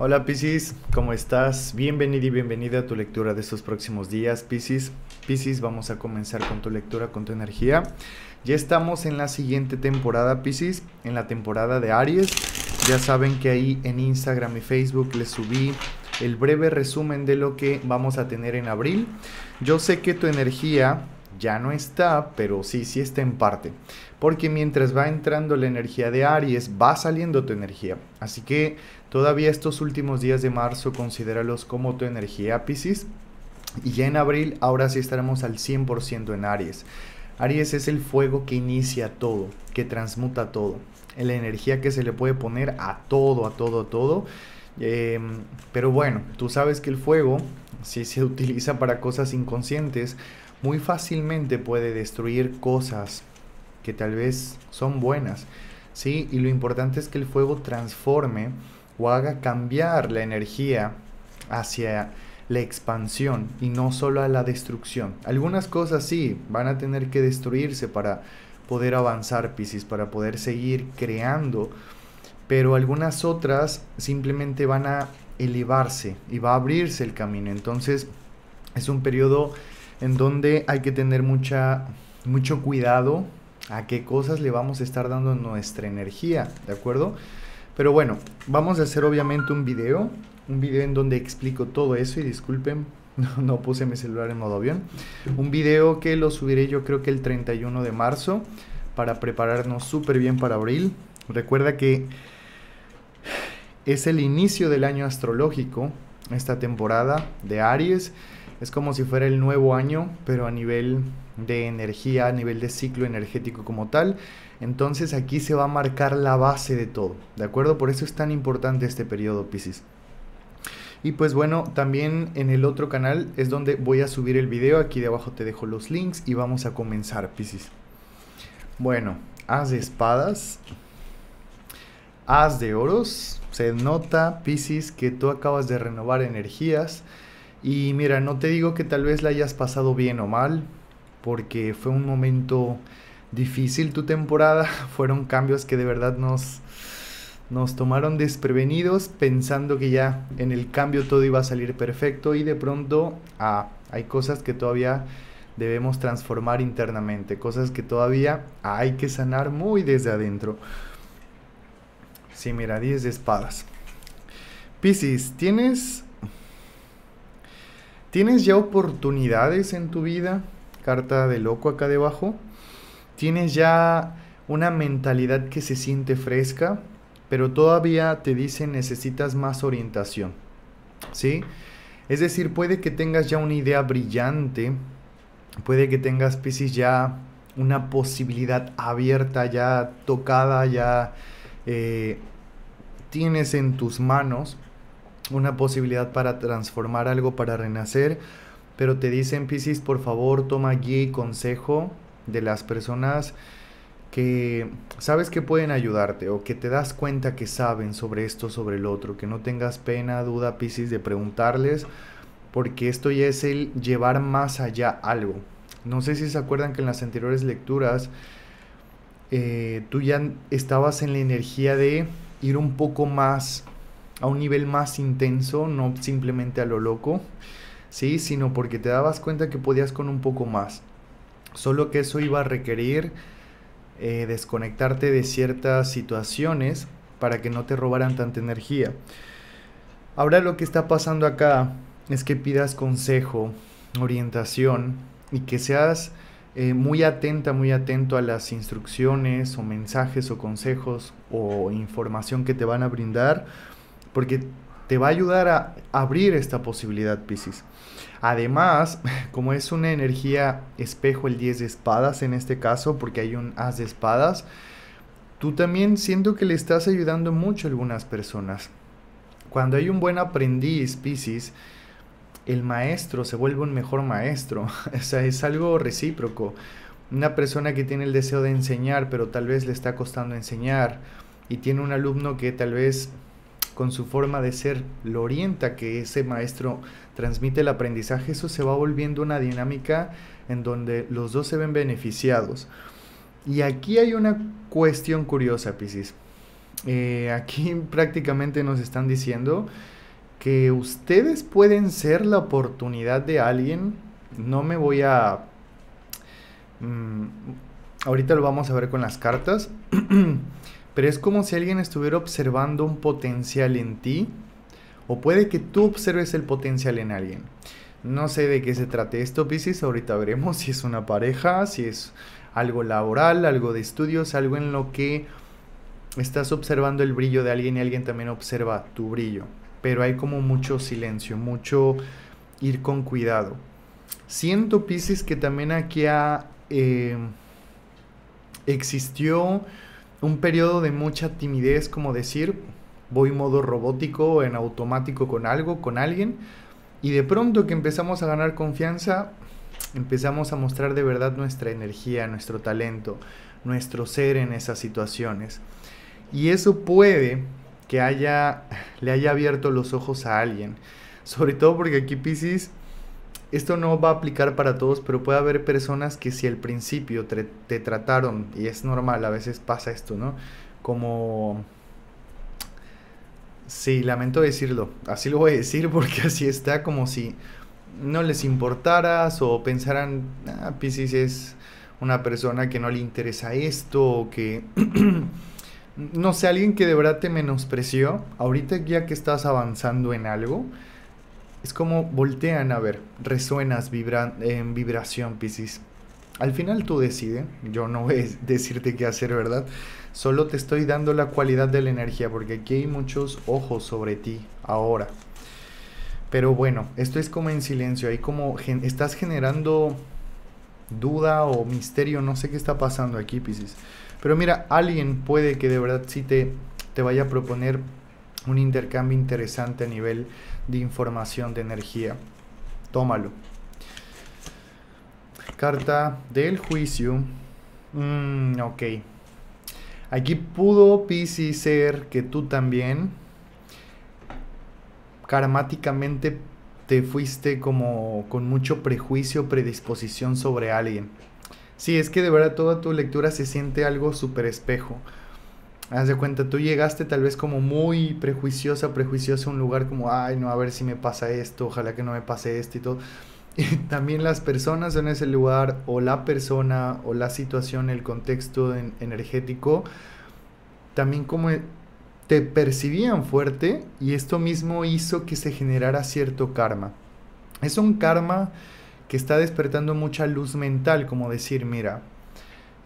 Hola Piscis, ¿cómo estás? Bienvenido y bienvenida a tu lectura de estos próximos días, Piscis. Piscis, vamos a comenzar con tu lectura, con tu energía. Ya estamos en la siguiente temporada, Piscis, en la temporada de Aries. Ya saben que ahí en Instagram y Facebook les subí el breve resumen de lo que vamos a tener en abril. Yo sé que tu energía ya no está, pero sí, sí está en parte. Porque mientras va entrando la energía de Aries, va saliendo tu energía. Así que todavía estos últimos días de marzo considéralos como tu energía Pisces. Y ya en abril, ahora sí estaremos al 100% en Aries. Aries es el fuego que inicia todo, que transmuta todo. La energía que se le puede poner a todo, a todo, a todo. Em, pero bueno, tú sabes que el fuego, si se utiliza para cosas inconscientes, muy fácilmente puede destruir cosas que tal vez son buenas. ¿sí? Y lo importante es que el fuego transforme o haga cambiar la energía hacia la expansión y no solo a la destrucción. Algunas cosas sí van a tener que destruirse para poder avanzar, Piscis, para poder seguir creando, pero algunas otras simplemente van a elevarse y va a abrirse el camino. Entonces es un periodo en donde hay que tener mucha, mucho cuidado a qué cosas le vamos a estar dando nuestra energía, ¿de acuerdo? Pero bueno, vamos a hacer obviamente un video, un video en donde explico todo eso y disculpen, no, puse mi celular en modo avión. Un video que lo subiré yo creo que el 31 de marzo para prepararnos súper bien para abril. Recuerda que es el inicio del año astrológico, esta temporada de Aries es como si fuera el nuevo año, pero a nivel de energía, a nivel de ciclo energético como tal. Entonces aquí se va a marcar la base de todo, ¿de acuerdo? Por eso es tan importante este periodo, Pisces. Y pues bueno, también en el otro canal es donde voy a subir el video. Aquí de abajo te dejo los links y vamos a comenzar, Pisces. Bueno, haz de espadas. Haz de oros. Se nota, Pisces, que tú acabas de renovar energías y mira, no te digo que tal vez la hayas pasado bien o mal, porque fue un momento difícil tu temporada, fueron cambios que de verdad nos, nos tomaron desprevenidos pensando que ya en el cambio todo iba a salir perfecto y de pronto ah, hay cosas que todavía debemos transformar internamente, cosas que todavía hay que sanar muy desde adentro. Sí, mira, 10 de espadas. Piscis, tienes ¿Tienes ya oportunidades en tu vida? Carta de loco acá debajo. ¿Tienes ya una mentalidad que se siente fresca? Pero todavía te dicen necesitas más orientación. ¿Sí? Es decir, puede que tengas ya una idea brillante. Puede que tengas, Piscis, ya una posibilidad abierta, ya tocada, ya eh, tienes en tus manos una posibilidad para transformar algo, para renacer, pero te dicen, Piscis, por favor, toma guía consejo de las personas que sabes que pueden ayudarte o que te das cuenta que saben sobre esto, sobre el otro, que no tengas pena, duda, Piscis, de preguntarles, porque esto ya es el llevar más allá algo. No sé si se acuerdan que en las anteriores lecturas eh, tú ya estabas en la energía de ir un poco más a un nivel más intenso, no simplemente a lo loco, ¿sí? sino porque te dabas cuenta que podías con un poco más. Solo que eso iba a requerir eh, desconectarte de ciertas situaciones para que no te robaran tanta energía. Ahora lo que está pasando acá es que pidas consejo, orientación y que seas eh, muy atenta, muy atento a las instrucciones o mensajes o consejos o información que te van a brindar porque te va a ayudar a abrir esta posibilidad, Pisces. Además, como es una energía espejo el 10 de espadas en este caso, porque hay un as de espadas, tú también siento que le estás ayudando mucho a algunas personas. Cuando hay un buen aprendiz, Pisces, el maestro se vuelve un mejor maestro. o sea, es algo recíproco. Una persona que tiene el deseo de enseñar, pero tal vez le está costando enseñar, y tiene un alumno que tal vez con su forma de ser lo orienta que ese maestro transmite el aprendizaje, eso se va volviendo una dinámica en donde los dos se ven beneficiados. Y aquí hay una cuestión curiosa, Piscis. eh, aquí prácticamente nos están diciendo que ustedes pueden ser la oportunidad de alguien. No me voy a... Mm, ahorita lo vamos a ver con las cartas. pero es como si alguien estuviera observando un potencial en ti. O puede que tú observes el potencial en alguien. No sé de qué se trate esto, Pisces. Ahorita veremos si es una pareja, si es algo laboral, algo de estudios, algo en lo que estás observando el brillo de alguien y alguien también observa tu brillo. Pero hay como mucho silencio, mucho ir con cuidado. Siento, Pisces, que también aquí ha, eh, existió un periodo de mucha timidez, como decir, voy modo robótico, en automático con algo, con alguien, y de pronto que empezamos a ganar confianza, empezamos a mostrar de verdad nuestra energía, nuestro talento, nuestro ser en esas situaciones. Y eso puede que haya, le haya abierto los ojos a alguien. Sobre todo porque aquí Pisces, esto no va a aplicar para todos, pero puede haber personas que si al principio te, trataron, y es normal, a veces pasa esto, ¿no? Como... Sí, lamento decirlo, así lo voy a decir porque así está, como si no les importaras o pensaran, ah, Pisces es una persona que no le interesa esto o que no sé, alguien que de verdad te menospreció, ahorita ya que estás avanzando en algo, es como voltean a ver, resuenas en vibración, Piscis. Al final tú decides, yo no voy a decirte qué hacer, ¿verdad? Solo te estoy dando la cualidad de la energía, porque aquí hay muchos ojos sobre ti ahora. Pero bueno, esto es como en silencio, ahí como estás generando duda o misterio, no sé qué está pasando aquí, Piscis. Pero mira, alguien puede que de verdad sí te, te vaya a proponer un intercambio interesante a nivel de información, de energía. Tómalo. Carta del juicio. Mm, ok. Aquí pudo Pisces ser que tú también karmáticamente te fuiste como con mucho prejuicio, predisposición sobre alguien. Sí, es que de verdad toda tu lectura se siente algo súper espejo. Haz de cuenta, tú llegaste tal vez como muy prejuiciosa, prejuiciosa a un lugar como, ay, no, a ver si me pasa esto, ojalá que no me pase esto y todo. Y también las personas en ese lugar, o la persona, o la situación, el contexto energético, también como te percibían fuerte y esto mismo hizo que se generara cierto karma. Es un karma que está despertando mucha luz mental, como decir, mira,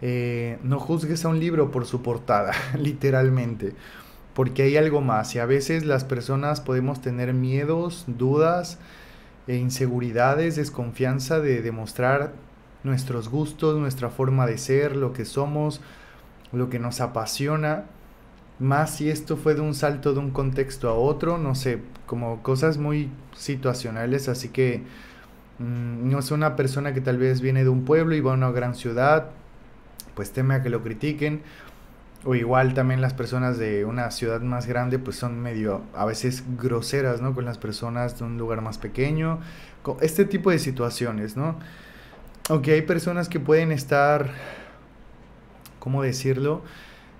eh, no juzgues a un libro por su portada, literalmente, porque hay algo más y a veces las personas podemos tener miedos, dudas, e inseguridades, desconfianza de demostrar nuestros gustos, nuestra forma de ser, lo que somos, lo que nos apasiona, más si esto fue de un salto de un contexto a otro, no sé, como cosas muy situacionales, así que Mm, no es una persona que tal vez viene de un pueblo y va a una gran ciudad, pues teme a que lo critiquen. O igual también las personas de una ciudad más grande pues son medio a veces groseras, ¿no? Con las personas de un lugar más pequeño. Este tipo de situaciones, ¿no? Aunque hay personas que pueden estar, ¿cómo decirlo?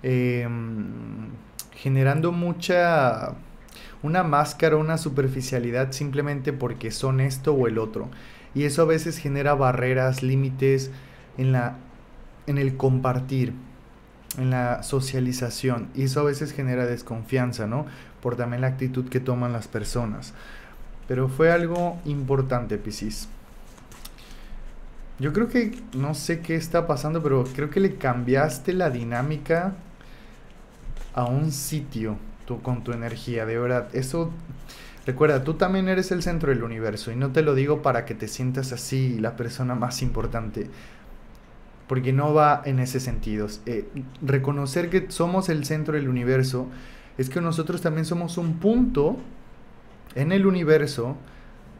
Em, generando mucha una máscara, una superficialidad simplemente porque son esto o el otro. Y eso a veces genera barreras, límites en, la, en el compartir, en la socialización. Y eso a veces genera desconfianza, ¿no? Por también la actitud que toman las personas. Pero fue algo importante, Piscis. Yo creo que no sé qué está pasando, pero creo que le cambiaste la dinámica a un sitio tú con tu energía, de verdad. Eso, recuerda, tú también eres el centro del universo y no te lo digo para que te sientas así la persona más importante, porque no va en ese sentido. Eh, reconocer que somos el centro del universo es que nosotros también somos un punto en el universo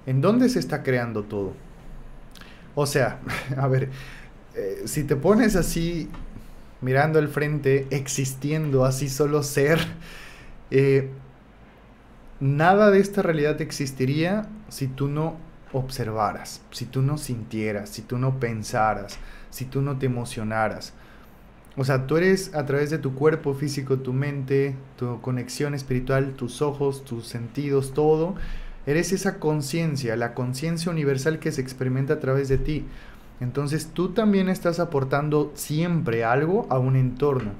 en donde se está creando todo. O sea, a ver, eh, si te pones así mirando al frente, existiendo, así solo ser, eh, nada de esta realidad existiría si tú no observaras, si tú no sintieras, si tú no pensaras, si tú no te emocionaras. O sea, tú eres a través de tu cuerpo físico, tu mente, tu conexión espiritual, tus ojos, tus sentidos, todo. Eres esa conciencia, la conciencia universal que se experimenta a través de ti. Entonces tú también estás aportando siempre algo a un entorno.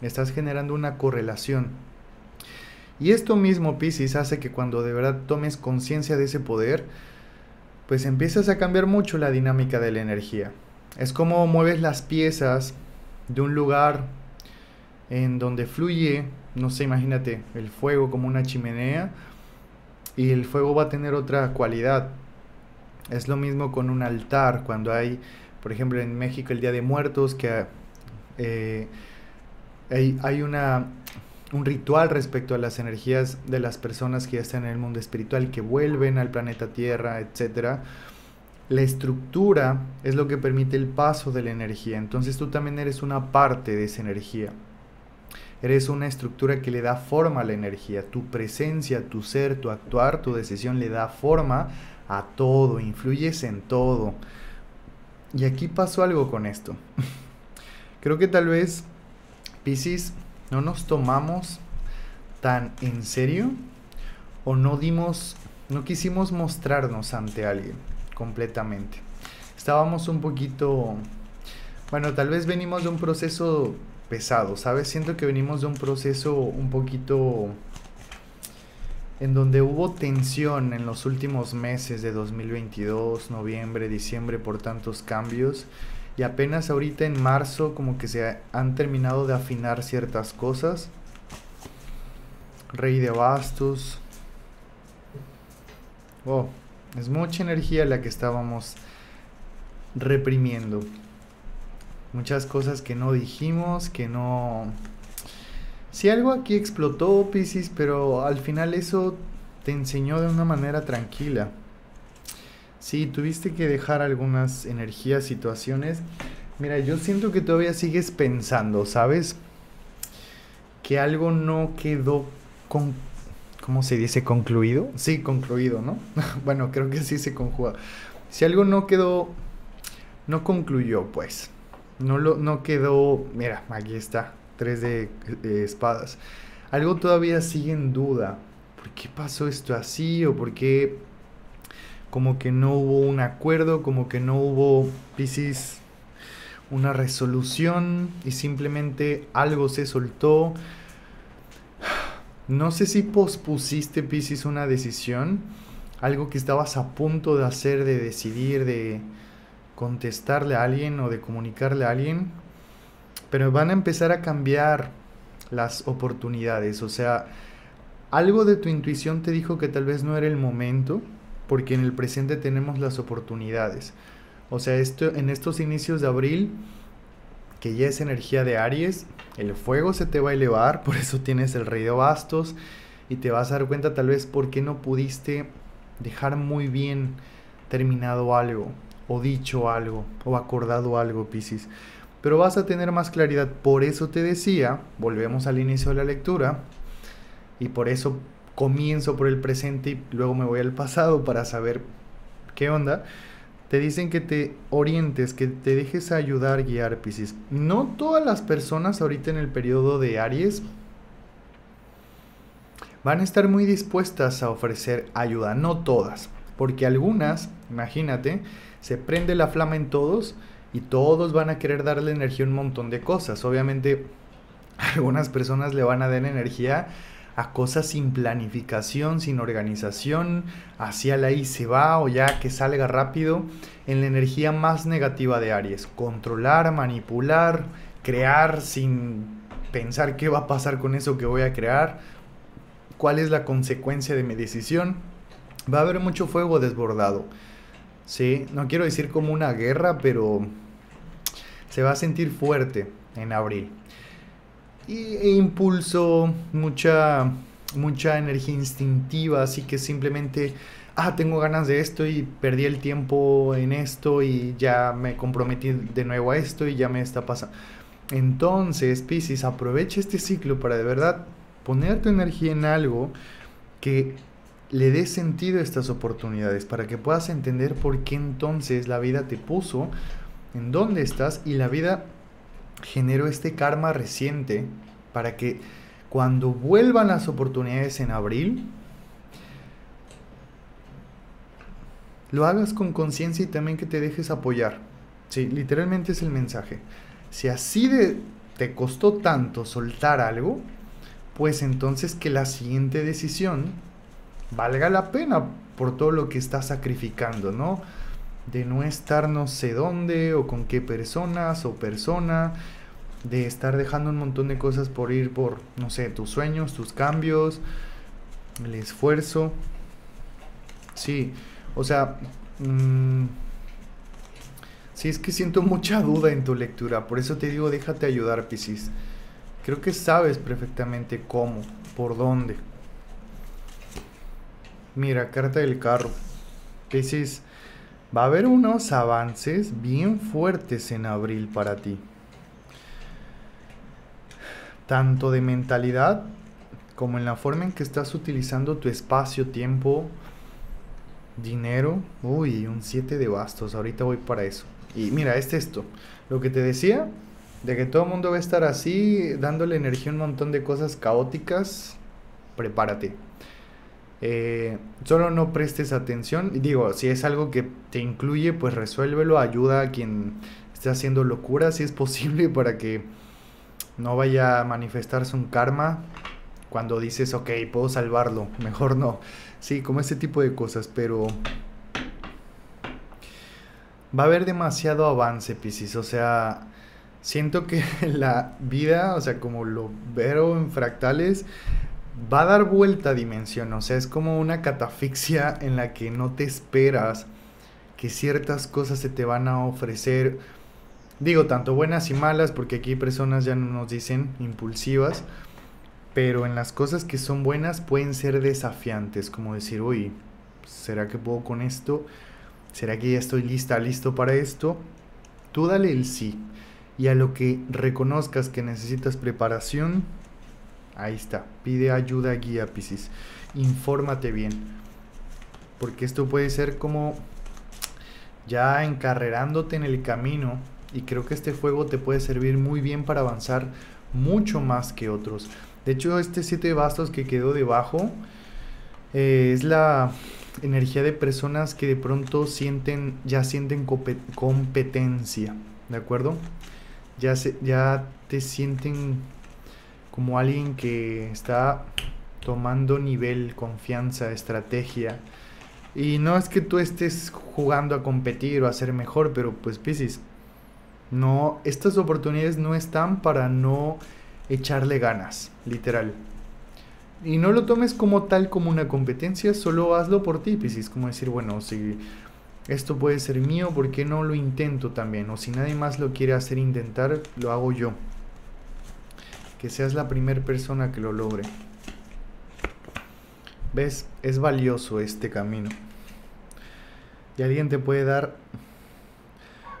Estás generando una correlación. Y esto mismo, Pisces, hace que cuando de verdad tomes conciencia de ese poder, pues empiezas a cambiar mucho la dinámica de la energía. Es como mueves las piezas de un lugar en donde fluye, no sé, imagínate, el fuego como una chimenea y el fuego va a tener otra cualidad. Es lo mismo con un altar, cuando hay, por ejemplo, en México el Día de Muertos, que eh, hay, hay una, un ritual respecto a las energías de las personas que ya están en el mundo espiritual, que vuelven al planeta Tierra, etcétera la estructura es lo que permite el paso de la energía. Entonces tú también eres una parte de esa energía. Eres una estructura que le da forma a la energía. Tu presencia, tu ser, tu actuar, tu decisión le da forma a todo. Influyes en todo. Y aquí pasó algo con esto. Creo que tal vez, Piscis, no nos tomamos tan en serio o no dimos, no quisimos mostrarnos ante alguien completamente. Estábamos un poquito, bueno, tal vez venimos de un proceso pesado, ¿sabes? Siento que venimos de un proceso un poquito en donde hubo tensión en los últimos meses de 2022, noviembre, diciembre por tantos cambios y apenas ahorita en marzo como que se han terminado de afinar ciertas cosas. Rey de bastos. Oh, es mucha energía la que estábamos reprimiendo. Muchas cosas que no dijimos, que no... Si algo aquí explotó, Piscis, pero al final eso te enseñó de una manera tranquila. Sí, tuviste que dejar algunas energías, situaciones. Mira, yo siento que todavía sigues pensando, ¿sabes? Que algo no quedó con ¿cómo se dice? Concluido. Sí, concluido, ¿no? bueno, creo que sí se conjuga. Si algo no quedó, no concluyó, pues. No, lo, no quedó, mira, aquí está, tres de, espadas. Algo todavía sigue en duda. ¿Por qué pasó esto así? ¿O por qué como que no hubo un acuerdo? Como que no hubo, Piscis, una resolución y simplemente algo se soltó no sé si pospusiste, Piscis, una decisión, algo que estabas a punto de hacer, de decidir, de contestarle a alguien o de comunicarle a alguien, pero van a empezar a cambiar las oportunidades. O sea, algo de tu intuición te dijo que tal vez no era el momento, porque en el presente tenemos las oportunidades. O sea, esto, en estos inicios de abril, que ya es energía de Aries, el fuego se te va a elevar, por eso tienes el rey de bastos y te vas a dar cuenta tal vez por qué no pudiste dejar muy bien terminado algo o dicho algo o acordado algo, Piscis. Pero vas a tener más claridad, por eso te decía, volvemos al inicio de la lectura y por eso comienzo por el presente y luego me voy al pasado para saber qué onda te dicen que te orientes, que te dejes ayudar, guiar, Piscis. No todas las personas ahorita en el periodo de Aries van a estar muy dispuestas a ofrecer ayuda, no todas, porque algunas, imagínate, se prende la flama en todos y todos van a querer darle energía a un montón de cosas. Obviamente, algunas personas le van a dar energía a cosas sin planificación, sin organización, hacia la y se va o ya que salga rápido, en la energía más negativa de Aries. Controlar, manipular, crear sin pensar qué va a pasar con eso que voy a crear, cuál es la consecuencia de mi decisión. Va a haber mucho fuego desbordado. Sí, no quiero decir como una guerra, pero se va a sentir fuerte en abril y, e impulso, mucha, mucha energía instintiva, así que simplemente, ah, tengo ganas de esto y perdí el tiempo en esto y ya me comprometí de nuevo a esto y ya me está pasando. Entonces, Pisces, aprovecha este ciclo para de verdad poner tu energía en algo que le dé sentido a estas oportunidades, para que puedas entender por qué entonces la vida te puso en dónde estás y la vida genero este karma reciente para que cuando vuelvan las oportunidades en abril, lo hagas con conciencia y también que te dejes apoyar. Sí, literalmente es el mensaje. Si así de te costó tanto soltar algo, pues entonces que la siguiente decisión valga la pena por todo lo que estás sacrificando, ¿no? De no estar no sé dónde o con qué personas o persona, de estar dejando un montón de cosas por ir por, no sé, tus sueños, tus cambios, el esfuerzo. Sí, o sea, mmm, sí es que siento mucha duda en tu lectura, por eso te digo, déjate ayudar, Piscis. Creo que sabes perfectamente cómo, por dónde. Mira, carta del carro. Piscis, va a haber unos avances bien fuertes en abril para ti. Tanto de mentalidad como en la forma en que estás utilizando tu espacio, tiempo, dinero. Uy, un 7 de bastos. Ahorita voy para eso. Y mira, es esto. Lo que te decía, de que todo el mundo va a estar así, dándole energía a un montón de cosas caóticas, prepárate. Eh, solo no prestes atención. Digo, si es algo que te incluye, pues resuélvelo. Ayuda a quien esté haciendo locura, si es posible, para que no vaya a manifestarse un karma cuando dices, ok, puedo salvarlo. Mejor no. Sí, como ese tipo de cosas, pero va a haber demasiado avance, Piscis. O sea, siento que la vida, o sea, como lo veo en fractales, va a dar vuelta a dimensión. O sea, es como una catafixia en la que no te esperas que ciertas cosas se te van a ofrecer. Digo, tanto buenas y malas, porque aquí personas ya no nos dicen impulsivas, pero en las cosas que son buenas pueden ser desafiantes, como decir, uy, ¿será que puedo con esto? ¿Será que ya estoy lista, listo para esto? Tú dale el sí. Y a lo que reconozcas que necesitas preparación, ahí está. Pide ayuda, guía, Piscis. Infórmate bien. Porque esto puede ser como ya encarrerándote en el camino. Y creo que este fuego te puede servir muy bien para avanzar mucho más que otros. De hecho, este siete bastos que quedó debajo eh, es la energía de personas que de pronto sienten, ya sienten competencia, ¿de acuerdo? Ya, se, ya te sienten como alguien que está tomando nivel, confianza, estrategia. Y no es que tú estés jugando a competir o a ser mejor, pero pues Piscis, no, estas oportunidades no están para no echarle ganas, literal. Y no lo tomes como tal como una competencia, solo hazlo por ti, Piscis. Como decir, bueno, si esto puede ser mío, ¿por qué no lo intento también? O si nadie más lo quiere hacer intentar, lo hago yo. Que seas la primera persona que lo logre. ¿Ves? Es valioso este camino. Y alguien te puede dar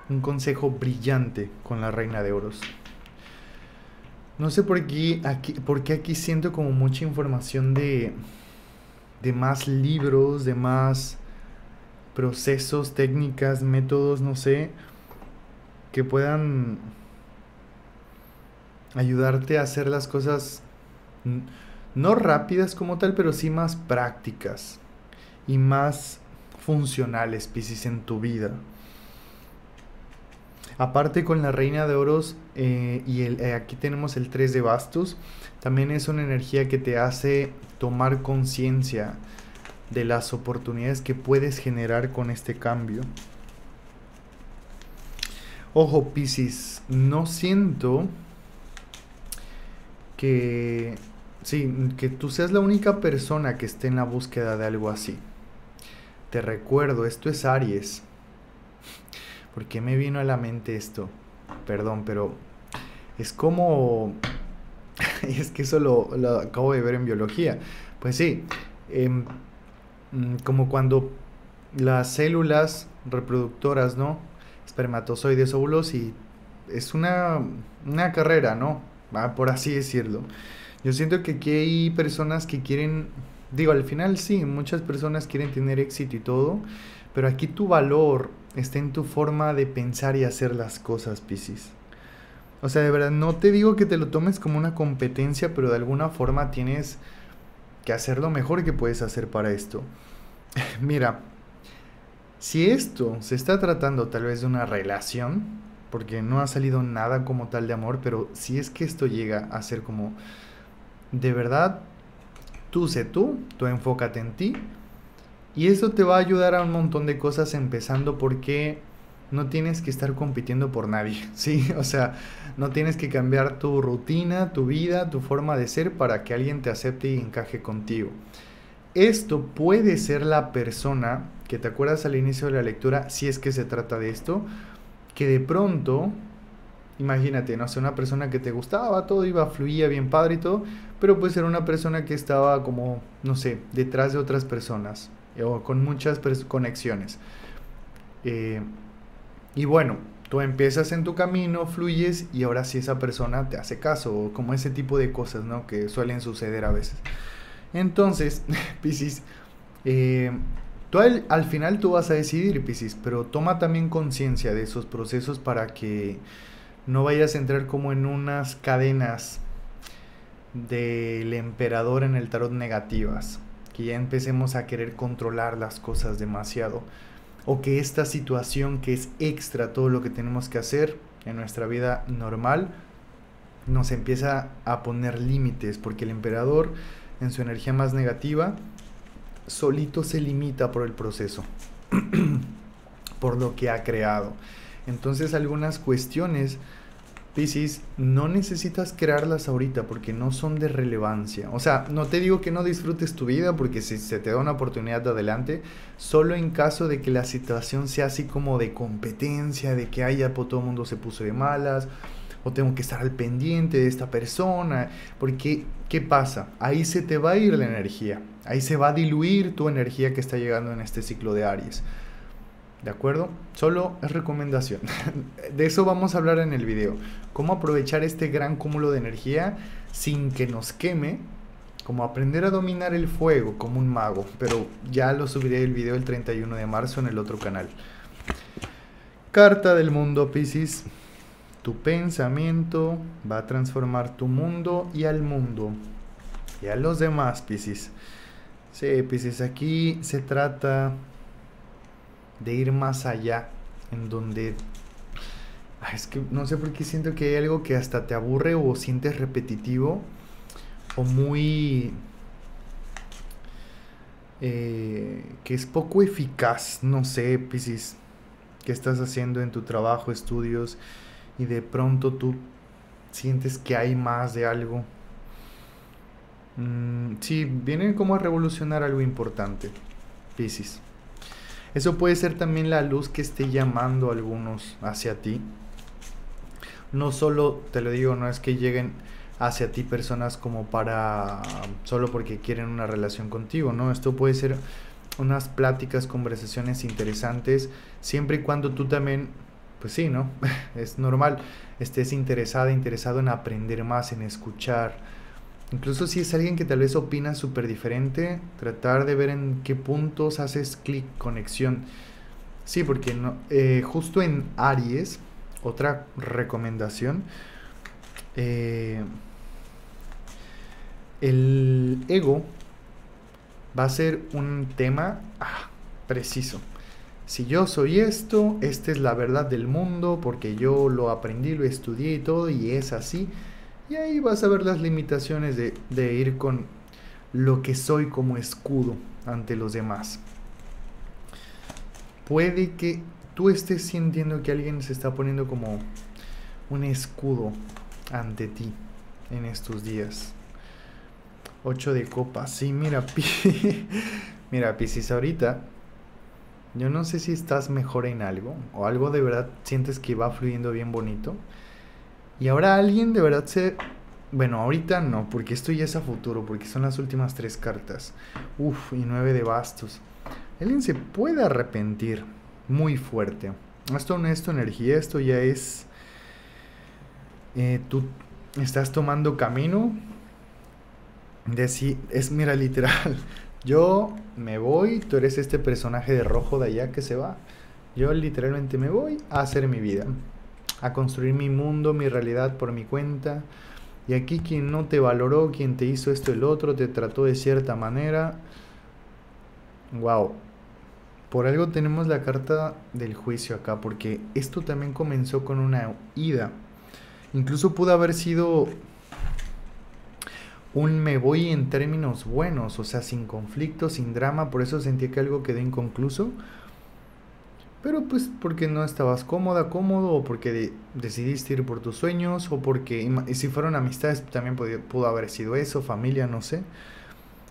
un consejo brillante con la reina de oros. No sé por qué aquí, porque aquí siento como mucha información de, de más libros, de más procesos, técnicas, métodos, no sé, que puedan ayudarte a hacer las cosas no rápidas como tal, pero sí más prácticas y más funcionales, Piscis, en tu vida. Aparte con la reina de oros eh, y el, eh, aquí tenemos el 3 de bastos, también es una energía que te hace tomar conciencia de las oportunidades que puedes generar con este cambio. Ojo Piscis, no siento que sí, que tú seas la única persona que esté en la búsqueda de algo así. Te recuerdo, esto es Aries. ¿Por qué me vino a la mente esto? Perdón, pero es como... es que eso lo, acabo de ver en biología. Pues sí, em, mm, como cuando las células reproductoras, ¿no? Espermatozoides, óvulos y es una, una carrera, ¿no? Por así decirlo. Yo siento que aquí hay personas que quieren, digo, al final sí, muchas personas quieren tener éxito y todo, pero aquí tu valor está en tu forma de pensar y hacer las cosas, Piscis. O sea, de verdad, no te digo que te lo tomes como una competencia, pero de alguna forma tienes que hacer lo mejor que puedes hacer para esto. Mira, si esto se está tratando tal vez de una relación, porque no ha salido nada como tal de amor, pero si es que esto llega a ser como de verdad, tú sé tú, tú enfócate en ti, y eso te va a ayudar a un montón de cosas, empezando porque no tienes que estar compitiendo por nadie, ¿sí? O sea, no tienes que cambiar tu rutina, tu vida, tu forma de ser para que alguien te acepte y encaje contigo. Esto puede ser la persona que te acuerdas al inicio de la lectura, si es que se trata de esto, que de pronto, imagínate, no sé, una persona que te gustaba, todo iba, fluía bien padre y todo, pero puede ser una persona que estaba como, no sé, detrás de otras personas o con muchas conexiones. Eh, y bueno, tú empiezas en tu camino, fluyes y ahora sí esa persona te hace caso, como ese tipo de cosas, ¿no? Que suelen suceder a veces. Entonces, Piscis, eh, tú al, al, final tú vas a decidir, Piscis, pero toma también conciencia de esos procesos para que no vayas a entrar como en unas cadenas del emperador en el tarot negativas que ya empecemos a querer controlar las cosas demasiado, o que esta situación que es extra todo lo que tenemos que hacer en nuestra vida normal, nos empieza a poner límites, porque el emperador en su energía más negativa, solito se limita por el proceso, por lo que ha creado. Entonces algunas cuestiones Piscis, no necesitas crearlas ahorita porque no son de relevancia. O sea, no te digo que no disfrutes tu vida porque si se te da una oportunidad de adelante, solo en caso de que la situación sea así como de competencia, de que haya todo el mundo se puso de malas, o tengo que estar al pendiente de esta persona, porque ¿qué pasa? Ahí se te va a ir la energía, ahí se va a diluir tu energía que está llegando en este ciclo de Aries. ¿De acuerdo? Solo es recomendación. De eso vamos a hablar en el video. Cómo aprovechar este gran cúmulo de energía sin que nos queme. Como aprender a dominar el fuego como un mago. Pero ya lo subiré el video el 31 de marzo en el otro canal. Carta del mundo, Pisces. Tu pensamiento va a transformar tu mundo y al mundo. Y a los demás, Pisces. Sí, Pisces, aquí se trata de ir más allá, en donde... Es que no sé por qué siento que hay algo que hasta te aburre o sientes repetitivo o muy... Eh, que es poco eficaz, no sé, Piscis, qué estás haciendo en tu trabajo, estudios, y de pronto tú sientes que hay más de algo. Mm, sí, viene como a revolucionar algo importante, Piscis. Eso puede ser también la luz que esté llamando a algunos hacia ti. No solo, te lo digo, no es que lleguen hacia ti personas como para solo porque quieren una relación contigo, ¿no? Esto puede ser unas pláticas, conversaciones interesantes, siempre y cuando tú también, pues sí, ¿no? es normal, estés interesada, interesado en aprender más, en escuchar, Incluso si es alguien que tal vez opina súper diferente, tratar de ver en qué puntos haces clic, conexión. Sí, porque eh, justo en Aries, otra recomendación, eh, el ego va a ser un tema ah, preciso. Si yo soy esto, esta es la verdad del mundo, porque yo lo aprendí, lo estudié y todo, y es así y ahí vas a ver las limitaciones de, ir con lo que soy como escudo ante los demás. Puede que tú estés sintiendo que alguien se está poniendo como un escudo ante ti en estos días. 8 de copas. Sí, mira, mira, Piscis, ahorita yo no sé si estás mejor en algo o algo de verdad sientes que va fluyendo bien bonito. Y ahora alguien de verdad se... Bueno, ahorita no, porque esto ya es a futuro, porque son las últimas tres cartas. Uf, y nueve de bastos. Alguien se puede arrepentir muy fuerte. Esto no es tu energía, esto ya es... Eh, tú estás tomando camino. De sí, es, mira, literal. Yo me voy, tú eres este personaje de rojo de allá que se va. Yo literalmente me voy a hacer mi vida a construir mi mundo, mi realidad por mi cuenta. Y aquí quien no te valoró, quien te hizo esto el otro, te trató de cierta manera. Wow. Por algo tenemos la carta del juicio acá, porque esto también comenzó con una ida. Incluso pudo haber sido un me voy en términos buenos, o sea, sin conflicto, sin drama, por eso sentí que algo quedó inconcluso. Pero pues porque no estabas cómoda, cómodo, o porque decidiste ir por tus sueños, o porque y si fueron amistades también pudo haber sido eso, familia, no sé.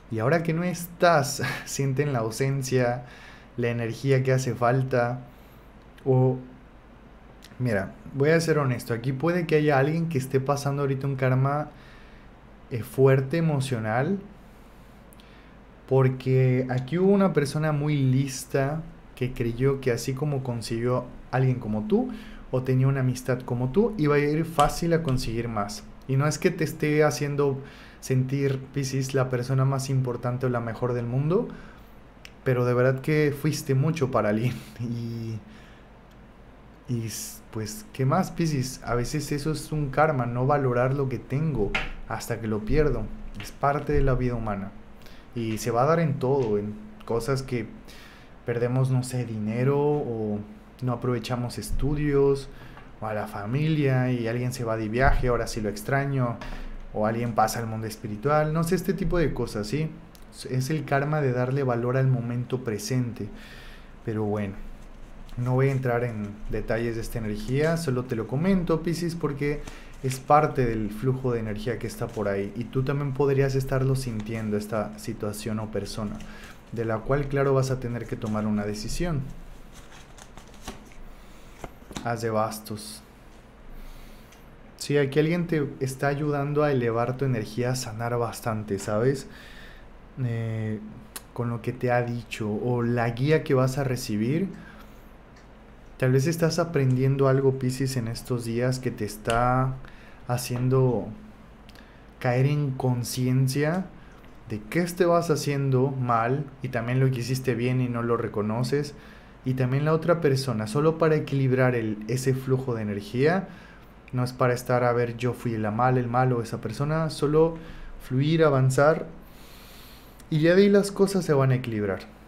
Y ahora que no estás, sienten la ausencia, la energía que hace falta, o... Mira, voy a ser honesto, aquí puede que haya alguien que esté pasando ahorita un karma eh, fuerte emocional, porque aquí hubo una persona muy lista que creyó que así como consiguió alguien como tú, o tenía una amistad como tú, iba a ir fácil a conseguir más. Y no es que te esté haciendo sentir, Piscis, la persona más importante o la mejor del mundo, pero de verdad que fuiste mucho para alguien. Y, y pues, ¿qué más, Piscis? A veces eso es un karma, no valorar lo que tengo hasta que lo pierdo. Es parte de la vida humana. Y se va a dar en todo, en cosas que perdemos, no sé, dinero o no aprovechamos estudios o a la familia y alguien se va de viaje, ahora sí lo extraño, o alguien pasa al mundo espiritual, no sé, este tipo de cosas, ¿sí? Es el karma de darle valor al momento presente. Pero bueno, no voy a entrar en detalles de esta energía, solo te lo comento, Piscis, porque es parte del flujo de energía que está por ahí y tú también podrías estarlo sintiendo esta situación o persona, de la cual claro vas a tener que tomar una decisión. Haz de bastos. Si aquí alguien te está ayudando a elevar tu energía, a sanar bastante, ¿sabes? Eh, con lo que te ha dicho o la guía que vas a recibir Tal vez estás aprendiendo algo, Pisces, en estos días que te está haciendo caer en conciencia de qué te vas haciendo mal y también lo que hiciste bien y no lo reconoces. Y también la otra persona, solo para equilibrar ese flujo de energía. No es para estar a ver yo fui la mal, el malo, esa persona. Solo fluir, avanzar. Y ya de ahí las cosas se van a equilibrar.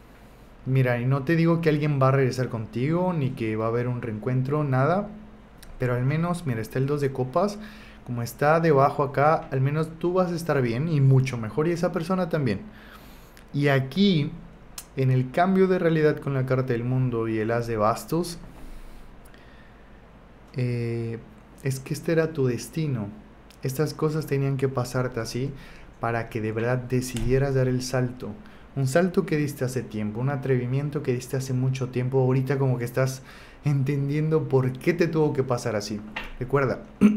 Mira, y no te digo que alguien va a regresar contigo, ni que va a haber un reencuentro, nada. Pero al menos, mira, está el 2 de copas. Como está debajo acá, al menos tú vas a estar bien y mucho mejor y esa persona también. Y aquí, en el cambio de realidad con la carta del mundo y el as de bastos, eh, es que este era tu destino. Estas cosas tenían que pasarte así para que de verdad decidieras dar el salto. Un salto que diste hace tiempo, un atrevimiento que diste hace mucho tiempo, ahorita como que estás entendiendo por qué te tuvo que pasar así. Recuerda,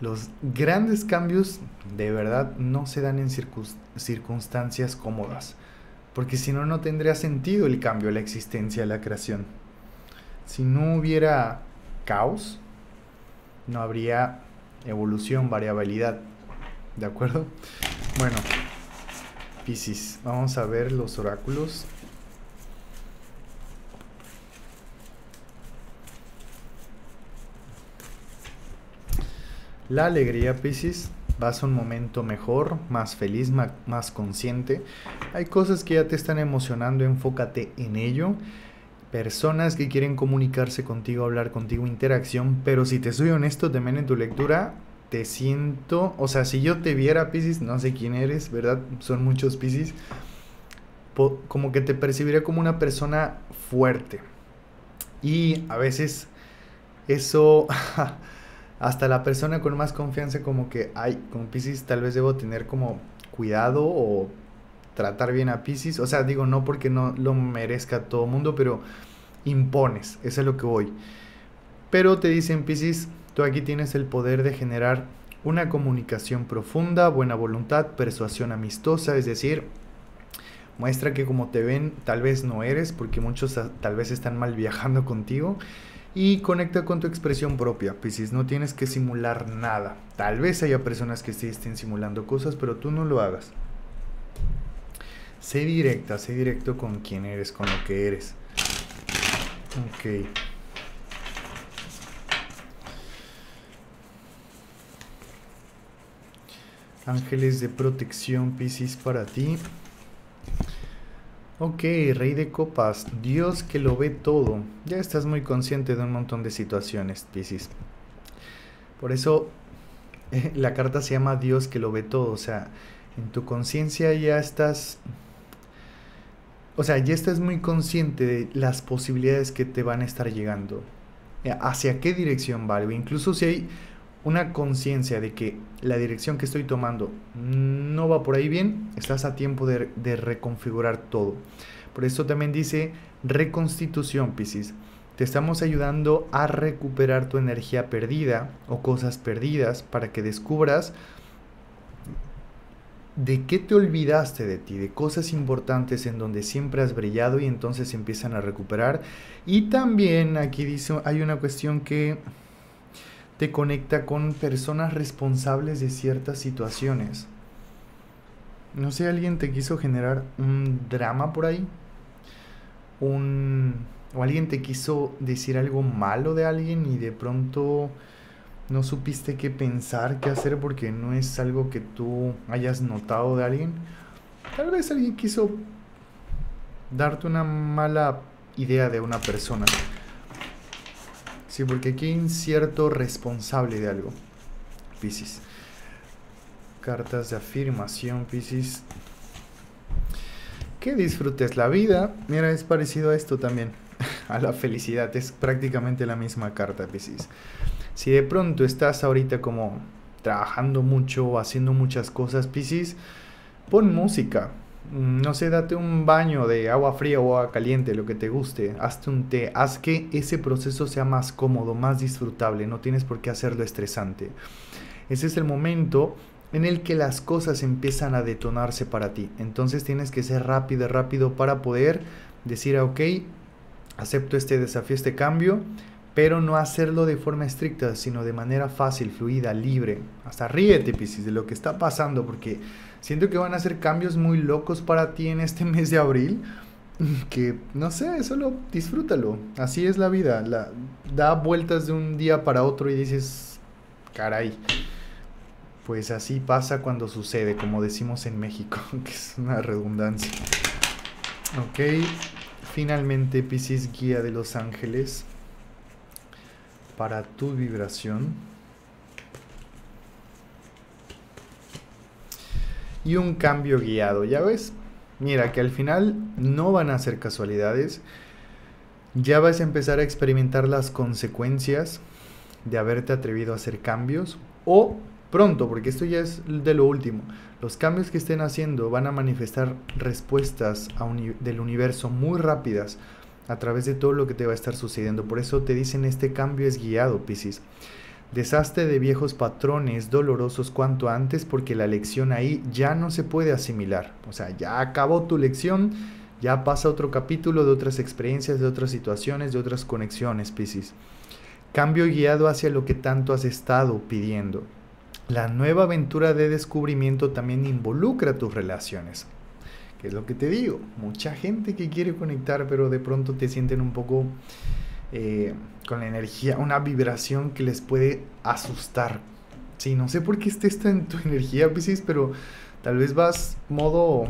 los grandes cambios de verdad no se dan en circunstancias cómodas, porque si no, no tendría sentido el cambio, la existencia, la creación. Si no hubiera caos, no habría evolución, variabilidad. ¿De acuerdo? Bueno, Piscis, vamos a ver los oráculos. La alegría, Piscis, vas a un momento mejor, más feliz, más consciente. Hay cosas que ya te están emocionando, enfócate en ello. Personas que quieren comunicarse contigo, hablar contigo, interacción, pero si te soy honesto, también en tu lectura te siento, o sea, si yo te viera, Pisces, no sé quién eres, ¿verdad? Son muchos Pisces, como que te percibiría como una persona fuerte. Y a veces eso, hasta la persona con más confianza, como que, ay, con Pisces tal vez debo tener como cuidado o tratar bien a Pisces. O sea, digo, no porque no lo merezca todo el mundo, pero impones, eso es lo que voy. Pero te dicen Pisces, Tú aquí tienes el poder de generar una comunicación profunda, buena voluntad, persuasión amistosa, es decir, muestra que como te ven tal vez no eres, porque muchos tal vez están mal viajando contigo, y conecta con tu expresión propia, Piscis, no tienes que simular nada. Tal vez haya personas que sí estén simulando cosas, pero tú no lo hagas. Sé directa, sé directo con quién eres, con lo que eres. Ok. Ángeles de protección, Piscis, para ti. Ok, Rey de Copas, Dios que lo ve todo. Ya estás muy consciente de un montón de situaciones, Piscis. Por eso la carta se llama Dios que lo ve todo. O sea, en tu conciencia ya estás... O sea, ya estás muy consciente de las posibilidades que te van a estar llegando. Hacia qué dirección va Incluso si hay una conciencia de que la dirección que estoy tomando no va por ahí bien, estás a tiempo de, reconfigurar todo. Por eso también dice reconstitución, Piscis. Te estamos ayudando a recuperar tu energía perdida o cosas perdidas para que descubras de qué te olvidaste de ti, de cosas importantes en donde siempre has brillado y entonces empiezan a recuperar. Y también aquí dice, hay una cuestión que te conecta con personas responsables de ciertas situaciones. No sé, alguien te quiso generar un drama por ahí. Un, o alguien te quiso decir algo malo de alguien y de pronto no supiste qué pensar, qué hacer porque no es algo que tú hayas notado de alguien. Tal vez alguien quiso darte una mala idea de una persona. Sí, porque aquí hay un cierto responsable de algo. Piscis. Cartas de afirmación, Piscis. Que disfrutes la vida. Mira, es parecido a esto también. a la felicidad. Es prácticamente la misma carta, Piscis. Si de pronto estás ahorita como trabajando mucho haciendo muchas cosas, Piscis, pon música no sé, date un baño de agua fría o agua caliente, lo que te guste, hazte un té, haz que ese proceso sea más cómodo, más disfrutable, no tienes por qué hacerlo estresante. Ese es el momento en el que las cosas empiezan a detonarse para ti. Entonces tienes que ser rápido, rápido para poder decir, ok, acepto este desafío, este cambio, pero no hacerlo de forma estricta, sino de manera fácil, fluida, libre. Hasta ríete, Piscis, de lo que está pasando, porque Siento que van a ser cambios muy locos para ti en este mes de abril. Que no sé, solo disfrútalo. Así es la vida. Da vueltas de un día para otro y dices, caray. Pues así pasa cuando sucede, como decimos en México, que es una redundancia. Ok, finalmente Piscis Guía de los Ángeles para tu vibración. Y un cambio guiado, ¿ya ves? Mira que al final no van a ser casualidades. Ya vas a empezar a experimentar las consecuencias de haberte atrevido a hacer cambios o pronto, porque esto ya es de lo último. Los cambios que estén haciendo van a manifestar respuestas del universo muy rápidas a través de todo lo que te va a estar sucediendo. Por eso te dicen este cambio es guiado, Piscis. Deshazte de viejos patrones dolorosos cuanto antes porque la lección ahí ya no se puede asimilar. O sea, ya acabó tu lección, ya pasa otro capítulo de otras experiencias, de otras situaciones, de otras conexiones, Piscis. Cambio guiado hacia lo que tanto has estado pidiendo. La nueva aventura de descubrimiento también involucra tus relaciones. Que es lo que te digo, mucha gente que quiere conectar pero de pronto te sienten un poco eh, con la energía, una vibración que les puede asustar. Sí, no sé por qué esté esta en tu energía, Pisces, pero tal vez vas modo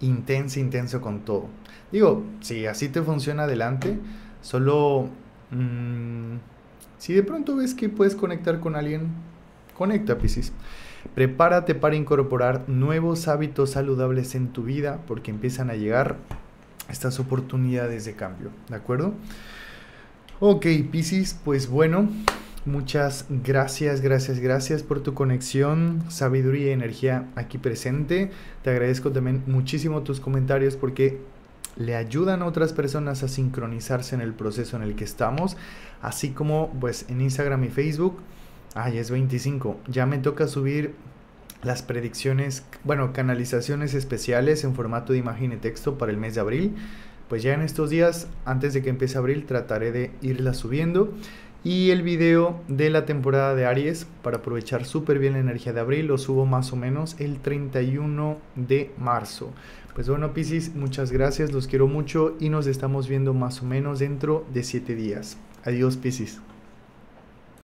intenso, intenso con todo. Digo, si así te funciona adelante, solo mm, si de pronto ves que puedes conectar con alguien, conecta, Pisces. Prepárate para incorporar nuevos hábitos saludables en tu vida porque empiezan a llegar estas oportunidades de cambio, ¿de acuerdo? Ok, Piscis, pues bueno, muchas gracias, gracias, gracias por tu conexión, sabiduría y energía aquí presente. Te agradezco también muchísimo tus comentarios porque le ayudan a otras personas a sincronizarse en el proceso en el que estamos, así como pues en Instagram y Facebook. Ay, es 25. Ya me toca subir las predicciones, bueno, canalizaciones especiales en formato de imagen y texto para el mes de abril pues ya en estos días, antes de que empiece abril, trataré de irla subiendo. Y el video de la temporada de Aries, para aprovechar súper bien la energía de abril, lo subo más o menos el 31 de marzo. Pues bueno, Piscis, muchas gracias, los quiero mucho y nos estamos viendo más o menos dentro de 7 días. Adiós, Piscis.